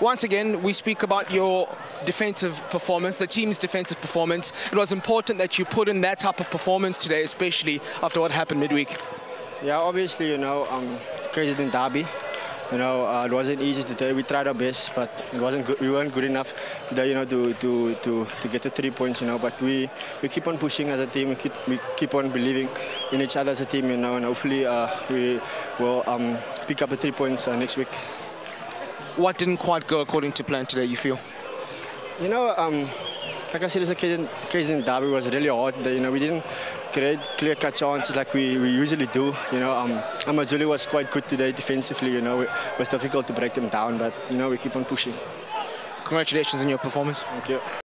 Once again, we speak about your defensive performance, the team's defensive performance. It was important that you put in that type of performance today, especially after what happened midweek. Yeah, obviously, you know, um, President Derby. You know, uh, it wasn't easy today. We tried our best, but it wasn't good. We weren't good enough today, you know, to, to, to, to get the three points, you know. But we, we keep on pushing as a team. We keep, we keep on believing in each other as a team, you know, and hopefully uh, we will um, pick up the three points uh, next week. What didn't quite go according to plan today, you feel? You know, um, like I said, as a KZN, case in Derby was really hard. You know, we didn't create clear-cut chances like we, we usually do. You know, um, AmaZulu was quite good today defensively. You know, it was difficult to break them down, but you know, we keep on pushing. Congratulations on your performance. Thank you.